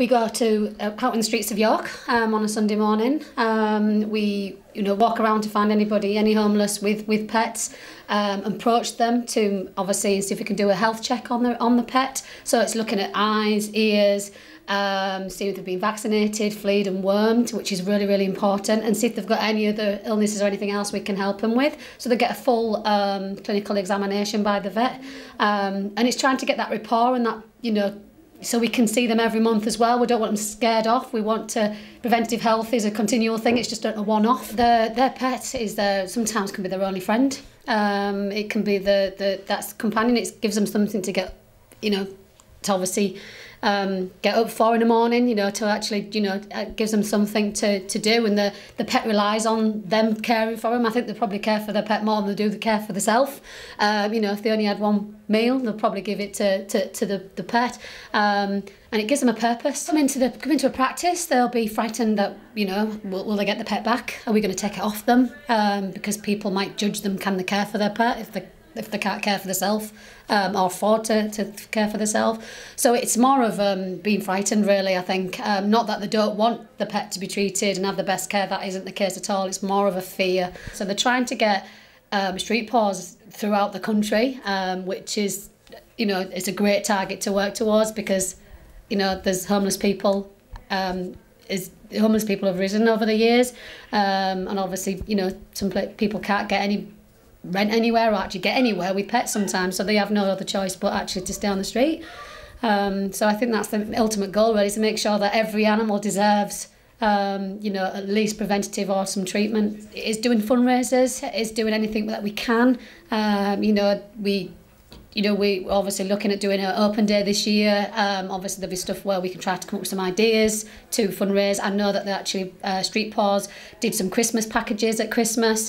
We go to uh, out in the streets of York um, on a Sunday morning. Um, we you know walk around to find anybody, any homeless with with pets, um, approach them to obviously see if we can do a health check on the on the pet. So it's looking at eyes, ears. Um, see if they've been vaccinated, fleed and wormed, which is really, really important, and see if they've got any other illnesses or anything else we can help them with. So they get a full um, clinical examination by the vet. Um, and it's trying to get that rapport and that, you know, so we can see them every month as well. We don't want them scared off. We want to preventative health is a continual thing. It's just a one-off. The, their pet is their sometimes can be their only friend. Um, it can be the the that's companion. It gives them something to get, you know, to obviously um, get up four in the morning, you know, to actually, you know, it uh, gives them something to, to do. And the, the pet relies on them caring for them. I think they probably care for their pet more than they do the care for themselves. Um, you know, if they only had one meal, they'll probably give it to, to, to the, the pet. Um, and it gives them a purpose. Come into the come into a practice, they'll be frightened that you know will, will they get the pet back? Are we going to take it off them? Um, because people might judge them. Can they care for their pet if they if they can't care for themselves um, or afford to, to care for themselves. So it's more of um, being frightened, really, I think. Um, not that they don't want the pet to be treated and have the best care, that isn't the case at all. It's more of a fear. So they're trying to get um, street paws throughout the country, um, which is, you know, it's a great target to work towards because, you know, there's homeless people. Um, is homeless people have risen over the years, um, and obviously, you know, some people can't get any rent anywhere or actually get anywhere with pets sometimes, so they have no other choice but actually to stay on the street. Um, so I think that's the ultimate goal, really, to make sure that every animal deserves, um, you know, at least preventative or some treatment. It is doing fundraisers, is doing anything that we can. Um, you know, we you know, we're obviously looking at doing an open day this year. Um, obviously, there'll be stuff where we can try to come up with some ideas to fundraise. I know that they actually, uh, Street Paws did some Christmas packages at Christmas.